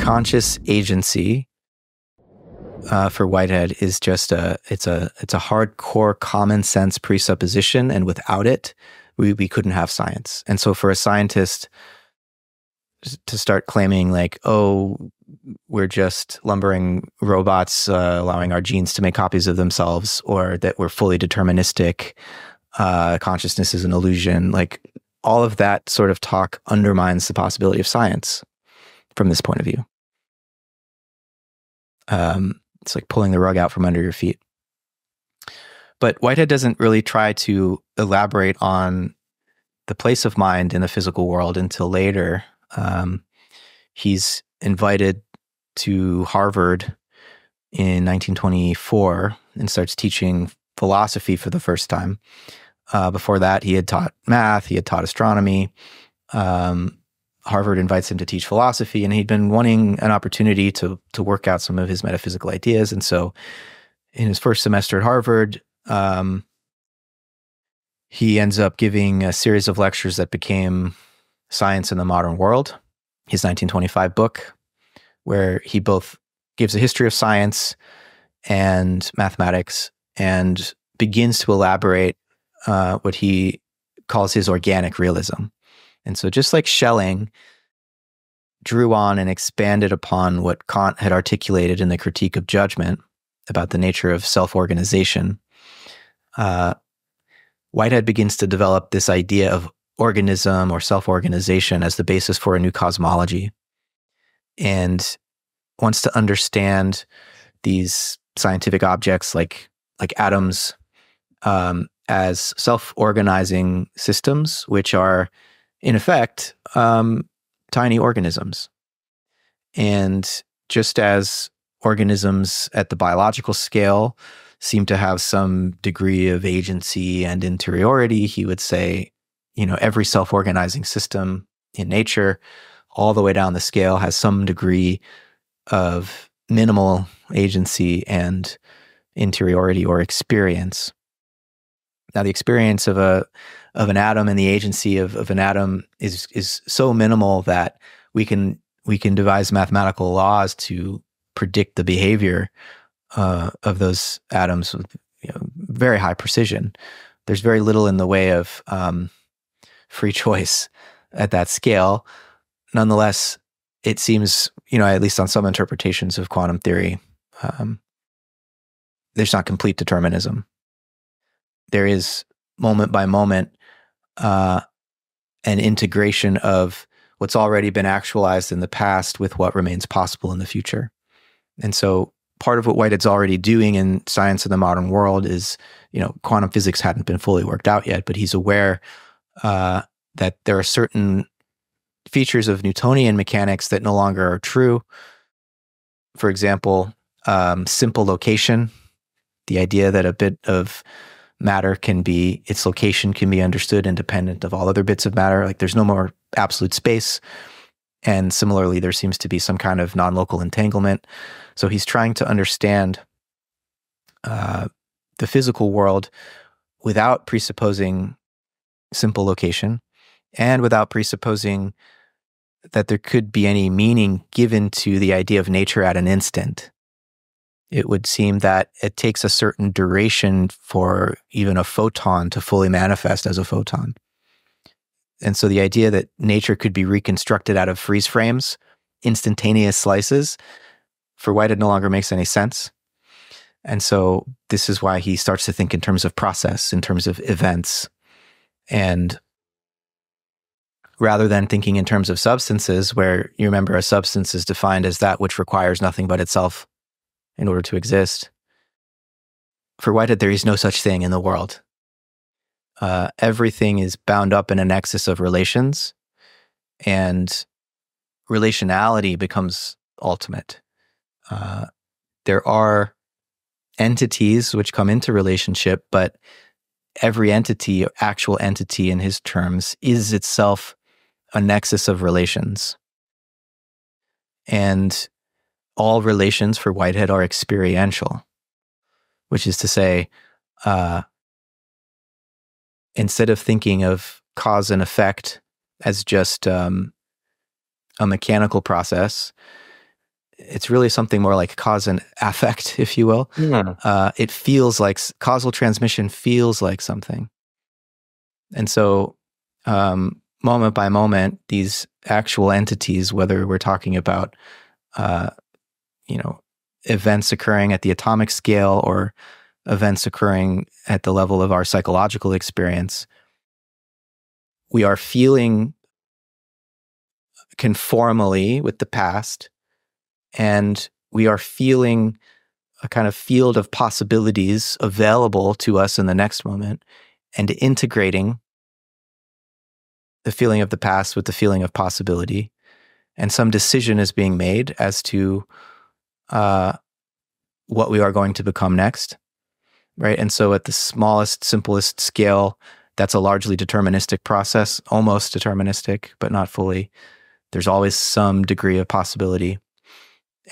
conscious agency uh, for Whitehead is just a it's a it's a hardcore common sense presupposition, and without it, we we couldn't have science. And so, for a scientist to start claiming like, oh, we're just lumbering robots, uh, allowing our genes to make copies of themselves, or that we're fully deterministic, uh, consciousness is an illusion, like all of that sort of talk undermines the possibility of science from this point of view. Um, it's like pulling the rug out from under your feet. But Whitehead doesn't really try to elaborate on the place of mind in the physical world until later. Um, he's invited to Harvard in 1924 and starts teaching philosophy for the first time. Uh, before that, he had taught math, he had taught astronomy. Um, Harvard invites him to teach philosophy, and he'd been wanting an opportunity to to work out some of his metaphysical ideas. And so, in his first semester at Harvard, um, he ends up giving a series of lectures that became Science in the Modern World, his 1925 book, where he both gives a history of science and mathematics and begins to elaborate uh, what he calls his organic realism. And so, just like Schelling drew on and expanded upon what Kant had articulated in the Critique of Judgment about the nature of self organization, uh, Whitehead begins to develop this idea of organism or self organization as the basis for a new cosmology and wants to understand these scientific objects like like atoms um, as self organizing systems, which are in effect, um, tiny organisms. And just as organisms at the biological scale seem to have some degree of agency and interiority, he would say, you know, every self organizing system in nature, all the way down the scale, has some degree of minimal agency and interiority or experience. Now, the experience of a of an atom and the agency of, of an atom is is so minimal that we can we can devise mathematical laws to predict the behavior uh, of those atoms with you know, very high precision. There's very little in the way of um, free choice at that scale. Nonetheless, it seems, you know, at least on some interpretations of quantum theory, um, there's not complete determinism. There is moment by moment uh, an integration of what's already been actualized in the past with what remains possible in the future. And so part of what Whitehead's already doing in science of the modern world is, you know, quantum physics hadn't been fully worked out yet, but he's aware uh, that there are certain features of Newtonian mechanics that no longer are true. For example, um, simple location, the idea that a bit of matter can be its location can be understood independent of all other bits of matter. Like there's no more absolute space. And similarly there seems to be some kind of non-local entanglement. So he's trying to understand uh, the physical world without presupposing simple location and without presupposing that there could be any meaning given to the idea of nature at an instant it would seem that it takes a certain duration for even a photon to fully manifest as a photon. And so the idea that nature could be reconstructed out of freeze frames, instantaneous slices, for White, it no longer makes any sense. And so this is why he starts to think in terms of process, in terms of events. And rather than thinking in terms of substances, where you remember a substance is defined as that which requires nothing but itself in order to exist. For Whitehead, there is no such thing in the world. Uh, everything is bound up in a nexus of relations, and relationality becomes ultimate. Uh, there are entities which come into relationship, but every entity, actual entity in his terms, is itself a nexus of relations. And all relations for Whitehead are experiential, which is to say, uh, instead of thinking of cause and effect as just um, a mechanical process, it's really something more like cause and affect, if you will. Yeah. Uh, it feels like causal transmission feels like something. And so, um, moment by moment, these actual entities, whether we're talking about, uh, you know, events occurring at the atomic scale or events occurring at the level of our psychological experience, we are feeling conformally with the past and we are feeling a kind of field of possibilities available to us in the next moment and integrating the feeling of the past with the feeling of possibility. And some decision is being made as to uh, what we are going to become next right? And so at the smallest simplest scale that's a largely deterministic process almost deterministic but not fully. There's always some degree of possibility.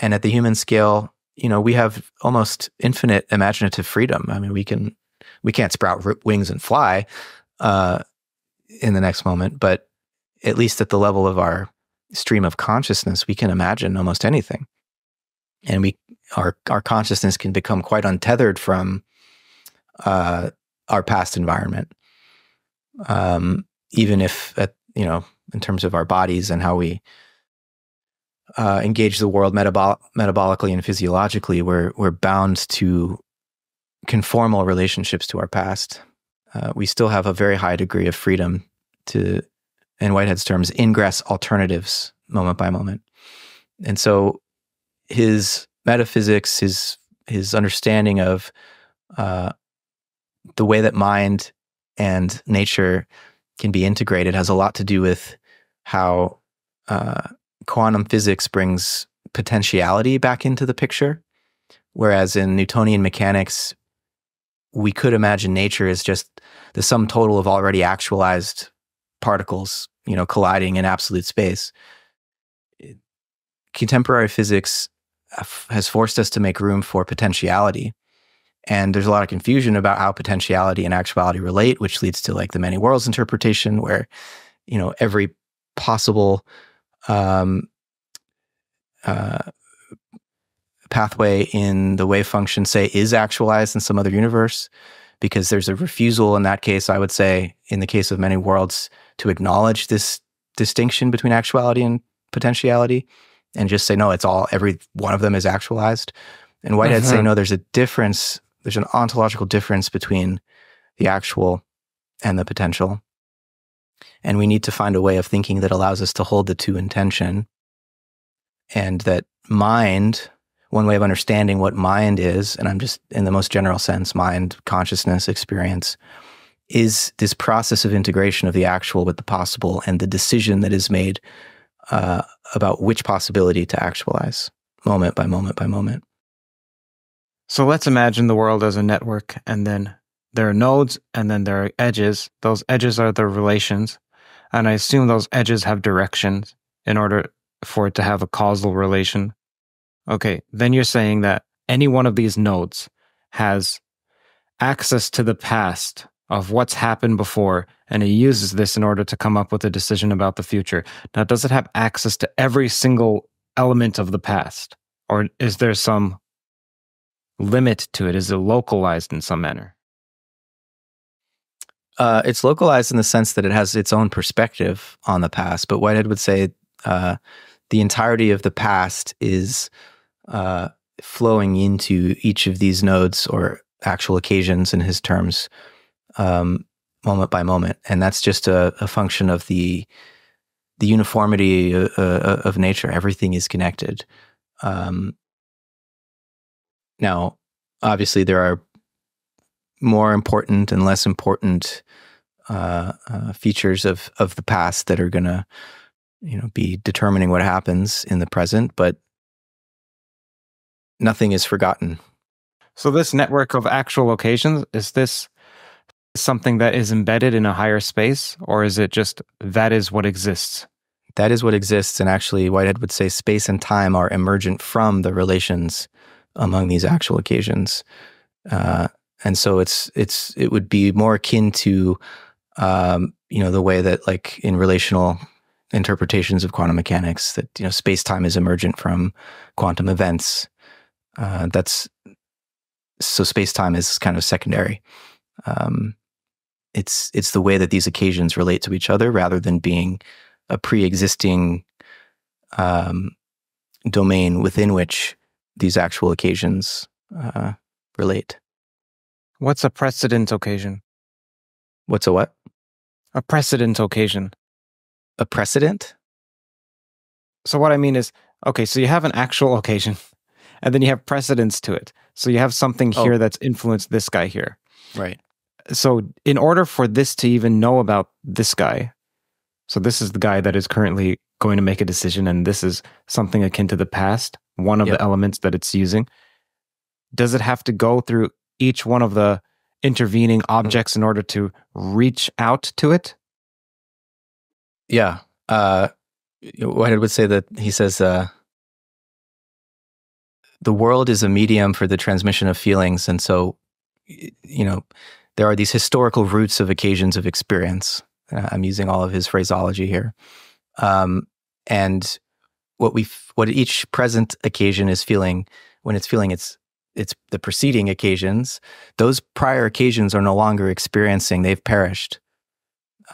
And at the human scale you know we have almost infinite imaginative freedom. I mean we can we can't sprout wings and fly uh, in the next moment but at least at the level of our stream of consciousness we can imagine almost anything and we our our consciousness can become quite untethered from uh, our past environment um, even if at you know in terms of our bodies and how we uh, engage the world metabol- metabolically and physiologically, we're we're bound to conformal relationships to our past. Uh, we still have a very high degree of freedom to, in Whitehead's terms, ingress alternatives moment by moment. And so, his metaphysics, his his understanding of uh, the way that mind and nature can be integrated has a lot to do with how uh, quantum physics brings potentiality back into the picture. Whereas in Newtonian mechanics, we could imagine nature as just the sum total of already actualized particles, you know, colliding in absolute space. Contemporary physics has forced us to make room for potentiality. And there's a lot of confusion about how potentiality and actuality relate, which leads to like the many worlds interpretation, where, you know, every possible um, uh, pathway in the wave function, say, is actualized in some other universe, because there's a refusal in that case, I would say, in the case of many worlds, to acknowledge this distinction between actuality and potentiality and just say, no, it's all, every one of them is actualized. And Whitehead uh-huh. say, no, there's a difference, there's an ontological difference between the actual and the potential. And we need to find a way of thinking that allows us to hold the two in tension. And that mind, one way of understanding what mind is, and I'm just in the most general sense, mind, consciousness, experience, is this process of integration of the actual with the possible and the decision that is made uh, about which possibility to actualize moment by moment by moment. So let's imagine the world as a network, and then there are nodes, and then there are edges. Those edges are the relations. And I assume those edges have directions in order for it to have a causal relation. Okay, then you're saying that any one of these nodes has access to the past of what's happened before, and he uses this in order to come up with a decision about the future. Now, does it have access to every single element of the past? Or is there some limit to it? Is it localized in some manner? Uh, it's localized in the sense that it has its own perspective on the past, but Whitehead would say uh, the entirety of the past is uh, flowing into each of these nodes or actual occasions in his terms, um, moment by moment, and that's just a, a function of the the uniformity uh, uh, of nature. Everything is connected. Um, now, obviously, there are more important and less important uh, uh, features of of the past that are going to you know be determining what happens in the present but nothing is forgotten so this network of actual occasions is this something that is embedded in a higher space or is it just that is what exists that is what exists and actually whitehead would say space and time are emergent from the relations among these actual occasions uh, and so it's it's it would be more akin to um, you know the way that like in relational interpretations of quantum mechanics that you know space time is emergent from quantum events. Uh, that's so space time is kind of secondary. Um, it's it's the way that these occasions relate to each other rather than being a pre-existing um, domain within which these actual occasions uh, relate. What's a precedent occasion? What's a what? A precedent occasion. A precedent? So what I mean is, okay, so you have an actual occasion, and then you have precedents to it. So you have something Oh. here that's influenced this guy here. Right. So in order for this to even know about this guy, so this is the guy that is currently going to make a decision, and this is something akin to the past, one of Yep. the elements that it's using. Does it have to go through each one of the intervening objects in order to reach out to it? Yeah. Uh, Whitehead would say that he says uh, the world is a medium for the transmission of feelings, and so you know there are these historical routes of occasions of experience. Uh, I'm using all of his phraseology here, um, and what we what each present occasion is feeling when it's feeling its it's the preceding occasions. Those prior occasions are no longer experiencing; they've perished.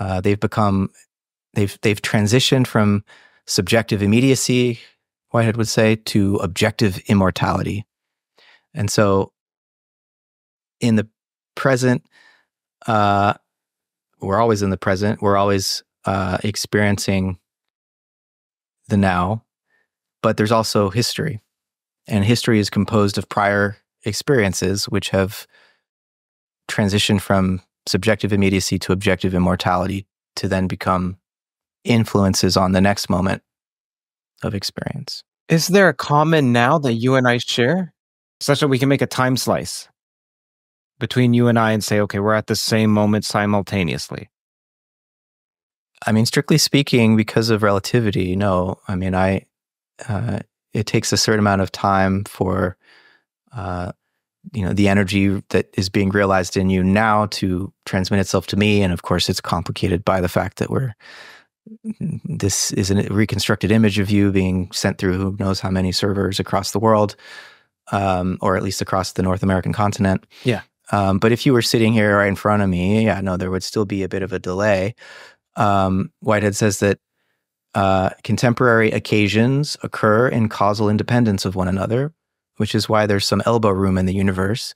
Uh, they've become they've they've transitioned from subjective immediacy whitehead would say to objective immortality and so in the present uh we're always in the present. We're always uh experiencing the now but there's also history. And history is composed of prior experiences which have transitioned from subjective immediacy to objective immortality to then become influences on the next moment of experience. Is there a common now that you and I share, such that we can make a time slice between you and I and say, okay, we're at the same moment simultaneously? I mean, strictly speaking, because of relativity, no. I mean, I uh, it takes a certain amount of time for uh, you know the energy that is being realized in you now to transmit itself to me, and of course, it's complicated by the fact that we're this is a reconstructed image of you being sent through who knows how many servers across the world, um, or at least across the North American continent. Yeah. Um, but if you were sitting here right in front of me, yeah, no, there would still be a bit of a delay. Um, Whitehead says that uh, contemporary occasions occur in causal independence of one another, which is why there's some elbow room in the universe.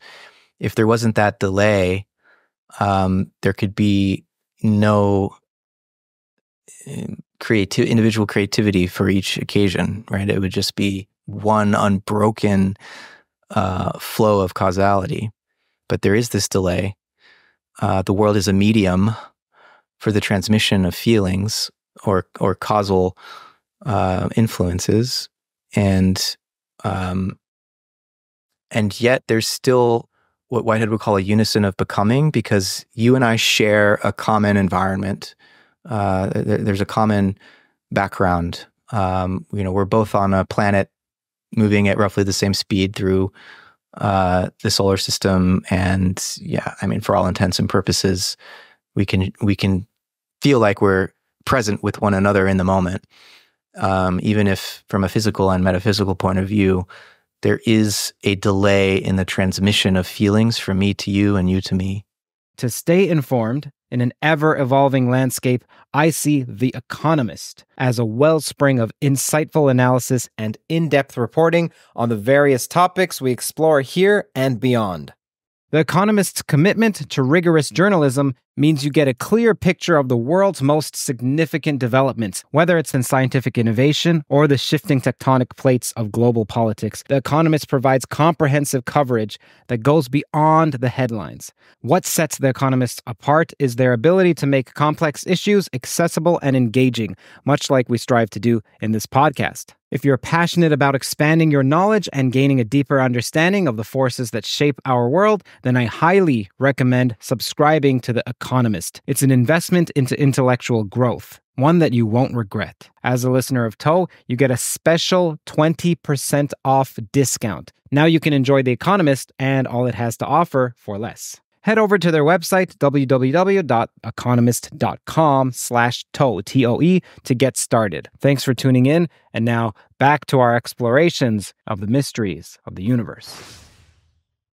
If there wasn't that delay, um, there could be no creative individual creativity for each occasion, right? It would just be one unbroken uh, flow of causality. But there is this delay. Uh, the world is a medium for the transmission of feelings or or causal uh, influences, and um, and yet there's still what Whitehead would call a unison of becoming because you and I share a common environment. Uh, there, there's a common background. Um, you know, we're both on a planet moving at roughly the same speed through uh, the solar system, and yeah, I mean, for all intents and purposes, we can we can feel like we're present with one another in the moment, um, even if from a physical and metaphysical point of view, there is a delay in the transmission of feelings from me to you and you to me. To stay informed in an ever evolving landscape, I see The Economist as a wellspring of insightful analysis and in depth reporting on the various topics we explore here and beyond. The Economist's commitment to rigorous journalism means you get a clear picture of the world's most significant developments, whether it's in scientific innovation or the shifting tectonic plates of global politics. The Economist provides comprehensive coverage that goes beyond the headlines. What sets The Economist apart is their ability to make complex issues accessible and engaging, much like we strive to do in this podcast. If you're passionate about expanding your knowledge and gaining a deeper understanding of the forces that shape our world, then I highly recommend subscribing to The Economist. It's an investment into intellectual growth, one that you won't regret. As a listener of TOE, you get a special 20% off discount. Now you can enjoy The Economist and all it has to offer for less. Head over to their website, www.economist.com slash toe, T-O-E, to get started. Thanks for tuning in. And now back to our explorations of the mysteries of the universe.